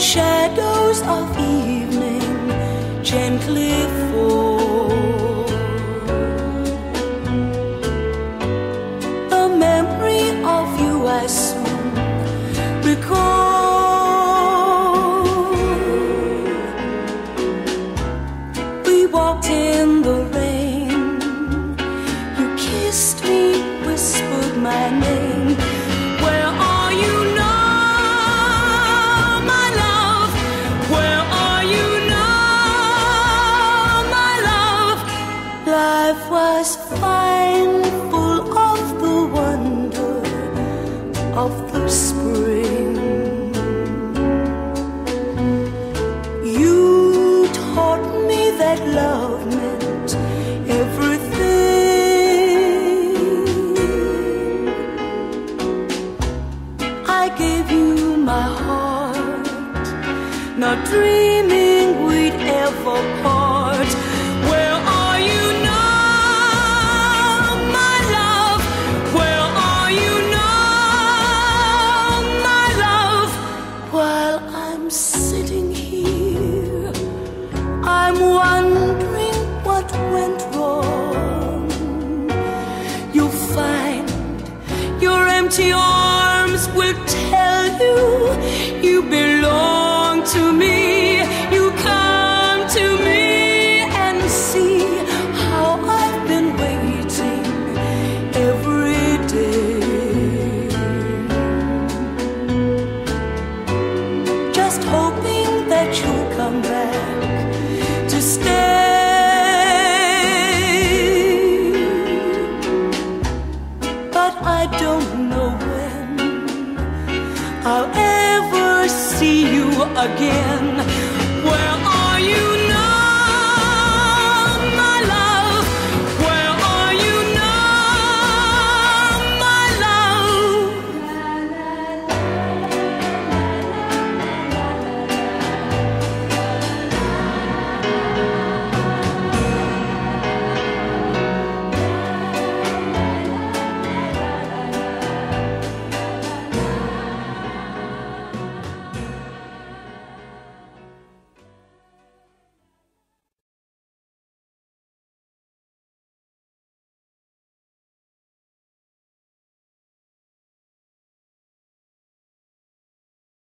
shadows of evening gently fall. The memory of you I soon recall. We walked in the rain, you kissed me, whispered my name. Was fine, full of the wonder of the spring. You taught me that love meant everything. I gave you my heart, not dreaming we'd ever part. empty arms will tell you you belong to me. You come to me and see how I've been waiting every day. Just hoping that you'll come back. don't know when I'll ever see you again.